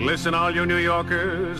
Listen, all you New Yorkers.